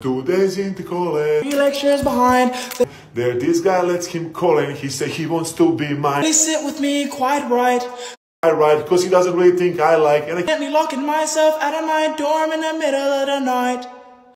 Two days into college, Three lectures behind. there this guy lets him call and he say he wants to be mine. They sit with me quite right. I write because he doesn't really think I like and I Get me locking myself out of my dorm in the middle of the night.